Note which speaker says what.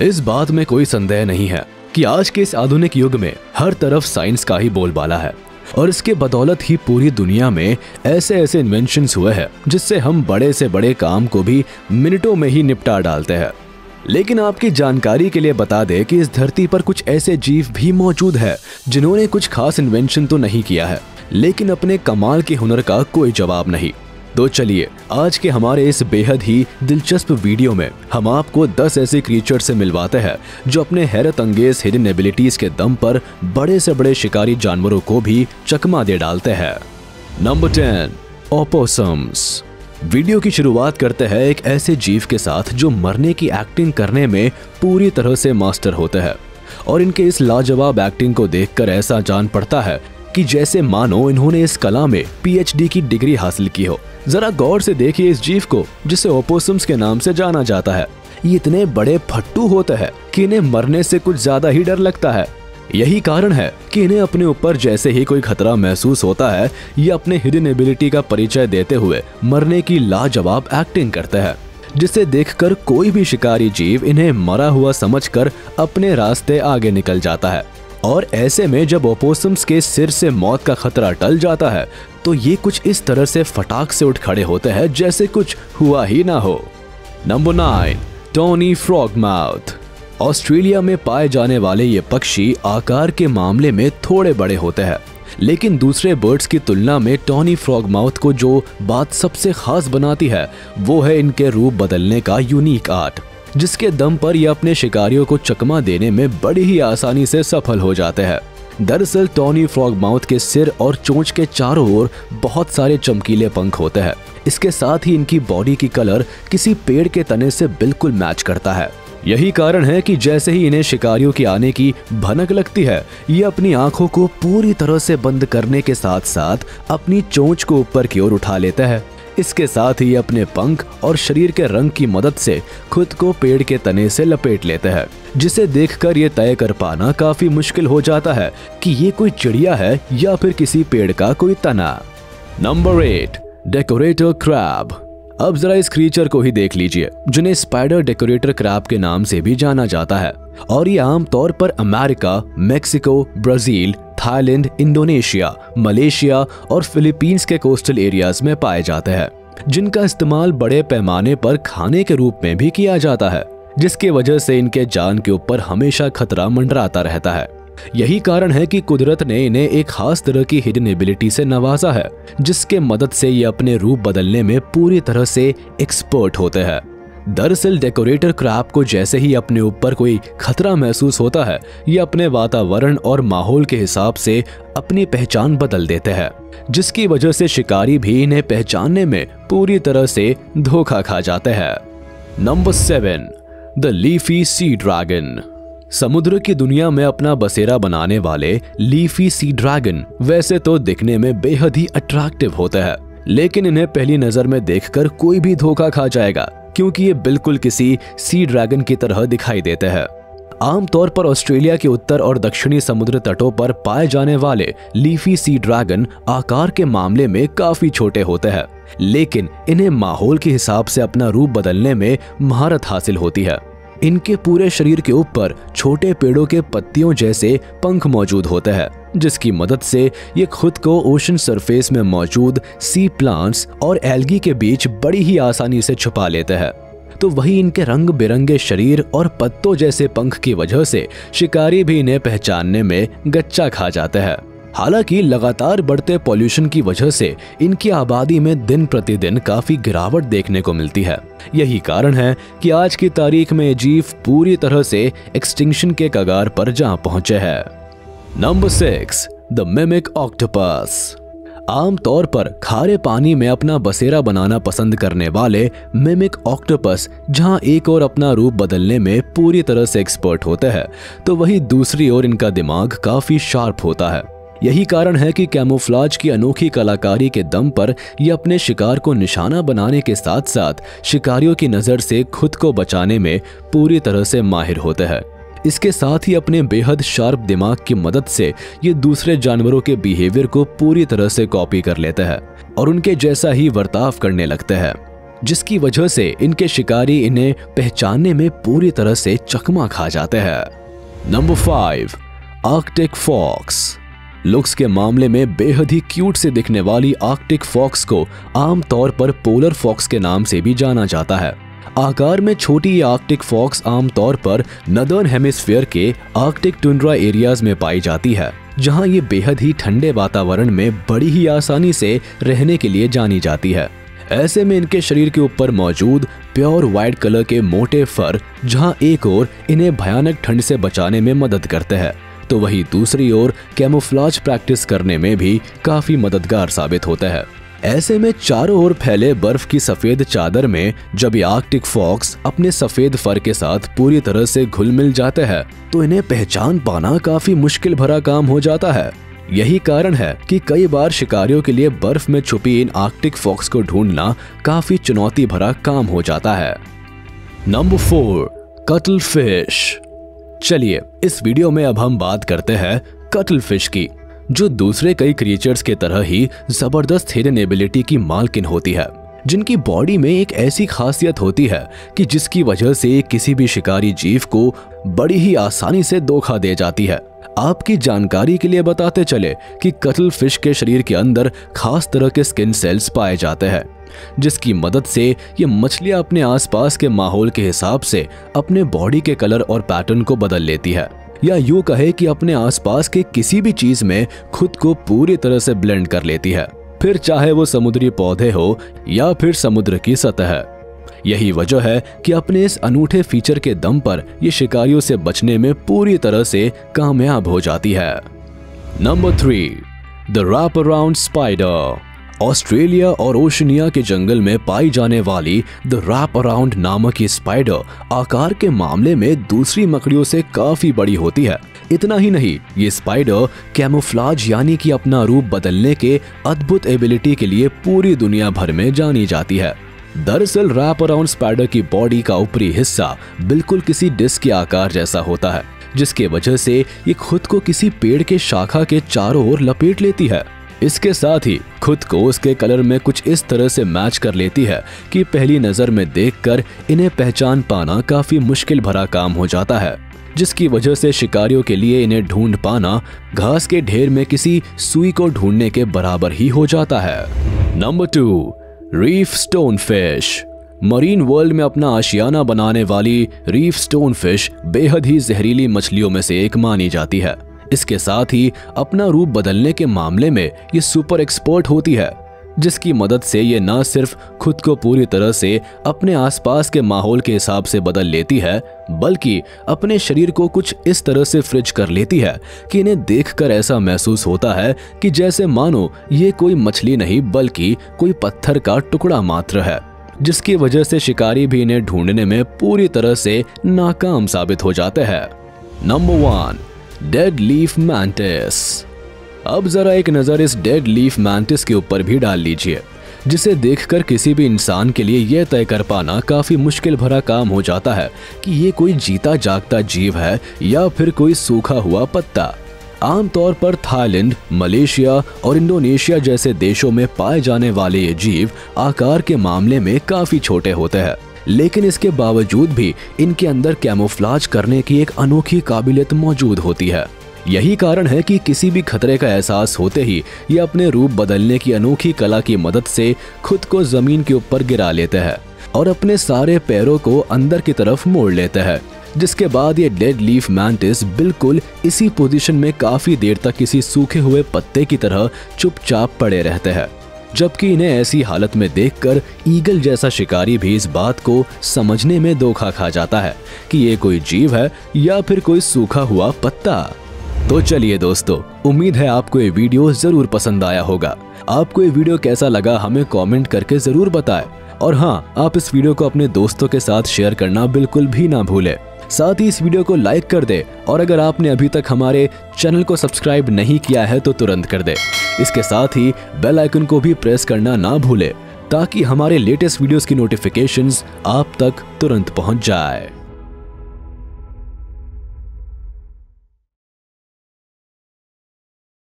Speaker 1: इस बात में कोई संदेह नहीं है कि आज के इस आधुनिक युग में हर तरफ़ साइंस का ही बोलबाला है। और इसके बदौलत ही पूरी दुनिया में ऐसे ऐसे इन्वेंशन हुए हैं, जिससे हम बड़े से बड़े काम को भी मिनटों में ही निपटा डालते हैं। लेकिन आपकी जानकारी के लिए बता दें कि इस धरती पर कुछ ऐसे जीव भी मौजूद है, जिन्होंने कुछ खास इन्वेंशन तो नहीं किया है, लेकिन अपने कमाल के हुनर का कोई जवाब नहीं। तो चलिए, आज के हमारे इस बेहद ही दिलचस्प वीडियो में हम आपको 10 ऐसे क्रिएचर से मिलवाते हैं, जो अपने हैरत अंगेज हिडन एबिलिटीज के दम पर बड़े से बड़े शिकारी जानवरों को भी चकमा दे डालते हैं। नंबर टेन ओपोसम्स वीडियो की शुरुआत करते हैं एक ऐसे जीव के साथ जो मरने की एक्टिंग करने में पूरी तरह से मास्टर होते हैं, और इनके इस लाजवाब एक्टिंग को देखकर ऐसा जान पड़ता है कि जैसे मानो इन्होंने इस कला में पीएचडी की डिग्री हासिल की हो। जरा गौर से देखिए इस जीव को, जिसे ओपोसम्स के नाम से जाना जाता है। ये इतने बड़े फट्टू होते हैं कि इन्हें मरने से कुछ ज़्यादा ही डर लगता है। यही कारण है कि इन्हें अपने ऊपर जैसे ही कोई खतरा महसूस होता है, ये अपने हिडन एबिलिटी का परिचय देते हुए मरने की लाजवाब एक्टिंग करते हैं, जिसे देखकर कोई भी शिकारी जीव इन्हें मरा हुआ समझकर अपने रास्ते आगे निकल जाता है। और ऐसे में जब ओपोसम्स के सिर से मौत का खतरा टल जाता है तो ये कुछ इस तरह से फटाक से उठ खड़े होते हैं जैसे कुछ हुआ ही ना हो। Number nine tawny frogmouth Australia में पाए जाने वाले ये पक्षी आकार के मामले में थोड़े बड़े होते हैं, लेकिन दूसरे बर्ड्स की तुलना में टॉनी फ्रॉग माउथ को जो बात सबसे खास बनाती है, वो है इनके रूप बदलने का यूनिक आर्ट जिसके दम पर ये अपने शिकारियों को चकमा देने में बड़ी ही आसानी से सफल हो जाते हैं। दरअसल, टॉनी फ्रॉग माउथ के सिर और चोंच के चारों ओर बहुत सारे चमकीले पंख होते हैं। इसके साथ ही इनकी बॉडी की कलर किसी पेड़ के तने से बिल्कुल मैच करता है। यही कारण है कि जैसे ही इन्हें शिकारियों के आने की भनक लगती है, ये अपनी आँखों को पूरी तरह से बंद करने के साथ साथ अपनी चोंच को ऊपर की ओर उठा लेता है। इसके साथ ही अपने पंख और शरीर के रंग की मदद से खुद को पेड़ के तने से लपेट लेते हैं, जिसे देखकर ये तय कर पाना काफ़ी मुश्किल हो जाता है कि ये कोई चिड़िया है या फिर किसी पेड़ का कोई तना। नंबर एट डेकोरेटर क्रैब अब जरा इस क्रीचर को ही देख लीजिए, जिन्हें स्पाइडर डेकोरेटर क्रैब के नाम से भी जाना जाता है। और ये आमतौर पर America, Mexico, Brazil, Thailand, Indonesia, Malaysia और फिलीपींस के कोस्टल एरियाज़ में पाए जाते हैं, जिनका इस्तेमाल बड़े पैमाने पर खाने के रूप में भी किया जाता है, जिसकी वजह से इनके जान के ऊपर हमेशा खतरा मंडराता रहता है। यही कारण है कि कुदरत ने इन्हें एक खास तरह की हिडन एबिलिटी से नवाजा है, जिसके मदद से ये अपने रूप बदलने में पूरी तरह से एक्सपर्ट होते हैं। दरअसल डेकोरेटर क्रैप को जैसे ही अपने ऊपर कोई खतरा महसूस होता है, ये अपने वातावरण और माहौल के हिसाब से अपनी पहचान बदल देते हैं, जिसकी वजह से शिकारी भी इन्हें पहचानने में पूरी तरह से धोखा खा जाते हैं। Number seven the leafy sea dragon समुद्र की दुनिया में अपना बसेरा बनाने वाले लीफी सी ड्रैगन वैसे तो दिखने में बेहद ही अट्रैक्टिव होते हैं। लेकिन इन्हें पहली नज़र में देखकर कोई भी धोखा खा जाएगा, क्योंकि ये बिल्कुल किसी सी ड्रैगन की तरह दिखाई देते हैं। आमतौर पर ऑस्ट्रेलिया के उत्तर और दक्षिणी समुद्र तटों पर पाए जाने वाले लीफी सी ड्रैगन आकार के मामले में काफ़ी छोटे होते हैं, लेकिन इन्हें माहौल के हिसाब से अपना रूप बदलने में महारत हासिल होती है। इनके पूरे शरीर के ऊपर छोटे पेड़ों के पत्तियों जैसे पंख मौजूद होते हैं, जिसकी मदद से ये खुद को ओशन सरफेस में मौजूद सी प्लांट्स और एल्गी के बीच बड़ी ही आसानी से छुपा लेते हैं। तो वही इनके रंग बिरंगे शरीर और पत्तों जैसे पंख की वजह से शिकारी भी इन्हें पहचानने में गच्चा खा जाते हैं। हालाँकि लगातार बढ़ते पॉल्यूशन की वजह से इनकी आबादी में दिन प्रतिदिन काफ़ी गिरावट देखने को मिलती है। यही कारण है कि आज की तारीख में जीव पूरी तरह से एक्सटिंक्शन के कगार पर जा पहुँचे हैं। Number six the mimic octopus आमतौर पर खारे पानी में अपना बसेरा बनाना पसंद करने वाले मिमिक ऑक्टोपस जहाँ एक और अपना रूप बदलने में पूरी तरह से एक्सपर्ट होते हैं तो वही दूसरी ओर इनका दिमाग काफ़ी शार्प होता है। यही कारण है कि कैमोफ्लाज की अनोखी कलाकारी के दम पर ये अपने शिकार को निशाना बनाने के साथ साथ शिकारियों की नज़र से खुद को बचाने में पूरी तरह से माहिर होते हैं। इसके साथ ही अपने बेहद शार्प दिमाग की मदद से ये दूसरे जानवरों के बिहेवियर को पूरी तरह से कॉपी कर लेते हैं और उनके जैसा ही बर्ताव करने लगते हैं, जिसकी वजह से इनके शिकारी इन्हें पहचानने में पूरी तरह से चकमा खा जाते हैं। Number five arctic fox looks के मामले में बेहद ही क्यूट से दिखने वाली आर्कटिक फॉक्स को आमतौर पर पोलर फॉक्स के नाम से भी जाना जाता है। आकार में छोटी आर्कटिक फॉक्स आमतौर पर नदर्न हेमिस्फीयर के आर्कटिक टुंड्रा एरियाज़ में पाई जाती है, जहाँ ये बेहद ही ठंडे वातावरण में बड़ी ही आसानी से रहने के लिए जानी जाती है। ऐसे में इनके शरीर के ऊपर मौजूद प्योर व्हाइट कलर के मोटे फर, जहाँ एक और इन्हें भयानक ठंड से बचाने में मदद करते हैं। तो वही दूसरी ओर कैमोफ्लाज प्रैक्टिस करने में भी काफ़ी मददगार साबित होता है। ऐसे में चारों ओर फैले बर्फ़ की सफ़ेद चादर में जब आर्कटिक फॉक्स अपने सफ़ेद फर के साथ पूरी तरह से घुल मिल जाते हैं तो इन्हें पहचान पाना काफ़ी मुश्किल भरा काम हो जाता है। यही कारण है कि कई बार शिकारियों के लिए बर्फ़ में छुपी इन आर्कटिक फॉक्स को ढूंढना काफ़ी चुनौती भरा काम हो जाता है। नंबर फोर कटल फ़िश चलिए, इस वीडियो में अब हम बात करते हैं कटल फ़िश की, जो दूसरे कई क्रिएचर्स के तरह ही ज़बरदस्त हिडन एबिलिटी की मालकिन होती है, जिनकी बॉडी में एक ऐसी खासियत होती है कि जिसकी वजह से किसी भी शिकारी जीव को बड़ी ही आसानी से धोखा दे जाती है। आपकी जानकारी के लिए बताते चले कि कटल फ़िश के शरीर के अंदर खास तरह के स्किन सेल्स पाए जाते हैं। जिसकी मदद से ये मछलियाँ अपने आसपास के माहौल के हिसाब से अपने बॉडी के कलर और पैटर्न को बदल लेती है। या यूँ कहे कि अपने आसपास के किसी भी चीज़ में खुद को पूरी तरह से ब्लेंड कर लेती है। फिर चाहे वो समुद्री पौधे हो या फिर समुद्र की सतह। यही वजह है कि अपने इस अनूठे फीचर के दम पर ये शिकारियों से बचने में पूरी तरह से कामयाब हो जाती है। Number three, the wrap around spider. Australia और ओशनिया के जंगल में पाई जाने वाली द रैप अराउंड नामक ये स्पाइडर आकार के मामले में दूसरी मकड़ियों से काफ़ी बड़ी होती है। इतना ही नहीं, ये स्पाइडर कैमोफ्लाज यानी कि अपना रूप बदलने के अद्भुत एबिलिटी के लिए पूरी दुनिया भर में जानी जाती है। दरअसल रैप अराउंड स्पाइडर की बॉडी का ऊपरी हिस्सा बिल्कुल किसी डिस्क के आकार जैसा होता है, जिसके वजह से ये खुद को किसी पेड़ के शाखा के चारों ओर लपेट लेती है। इसके साथ ही खुद को उसके कलर में कुछ इस तरह से मैच कर लेती है कि पहली नज़र में देखकर इन्हें पहचान पाना काफ़ी मुश्किल भरा काम हो जाता है, जिसकी वजह से शिकारियों के लिए इन्हें ढूंढ पाना घास के ढेर में किसी सुई को ढूँढने के बराबर ही हो जाता है। Number two, reef stonefish marine world में अपना आशियाना बनाने वाली रीफ स्टोन फ़िश बेहद ही जहरीली मछलियों में से एक मानी जाती है। इसके साथ ही अपना रूप बदलने के मामले में ये सुपर एक्सपर्ट होती है, जिसकी मदद से ये न सिर्फ़ खुद को पूरी तरह से अपने आसपास के माहौल के हिसाब से बदल लेती है, बल्कि अपने शरीर को कुछ इस तरह से फ्रिज कर लेती है कि इन्हें देखकर ऐसा महसूस होता है कि जैसे मानो ये कोई मछली नहीं, बल्कि कोई पत्थर का टुकड़ा मात्र है, जिसकी वजह से शिकारी भी इन्हें ढूँढने में पूरी तरह से नाकाम साबित हो जाते हैं। Number one dead leaf mantis. अब जरा एक नज़र इस डेड लीफ मैंटिस के ऊपर भी डाल लीजिए, जिसे देखकर किसी भी इंसान के लिए यह तय कर पाना काफ़ी मुश्किल भरा काम हो जाता है कि ये कोई जीता जागता जीव है या फिर कोई सूखा हुआ पत्ता। आमतौर पर थाईलैंड, मलेशिया और इंडोनेशिया जैसे देशों में पाए जाने वाले ये जीव आकार के मामले में काफ़ी छोटे होते हैं। लेकिन इसके बावजूद भी इनके अंदर कैमोफ्लाज करने की एक अनोखी काबिलियत मौजूद होती है। यही कारण है कि किसी भी खतरे का एहसास होते ही ये अपने रूप बदलने की अनोखी कला की मदद से खुद को ज़मीन के ऊपर गिरा लेते हैं और अपने सारे पैरों को अंदर की तरफ़ मोड़ लेते हैं, जिसके बाद ये डेड लीफ मैंटिस बिल्कुल इसी पोजीशन में काफ़ी देर तक किसी सूखे हुए पत्ते की तरह चुपचाप पड़े रहते हैं। जबकि इन्हें ऐसी हालत में देखकर ईगल जैसा शिकारी भी इस बात को समझने में धोखा खा जाता है कि ये कोई जीव है या फिर कोई सूखा हुआ पत्ता। तो चलिए दोस्तों, उम्मीद है आपको ये वीडियो ज़रूर पसंद आया होगा। आपको ये वीडियो कैसा लगा हमें कमेंट करके ज़रूर बताएँ। और हाँ आप इस वीडियो को अपने दोस्तों के साथ शेयर करना बिल्कुल भी ना भूलें। साथ ही इस वीडियो को लाइक कर दे और अगर आपने अभी तक हमारे चैनल को सब्सक्राइब नहीं किया है तो तुरंत कर दे। इसके साथ ही बेल आइकन को भी प्रेस करना ना भूले ताकि हमारे लेटेस्ट वीडियोस की नोटिफिकेशंस आप तक तुरंत पहुँच जाए।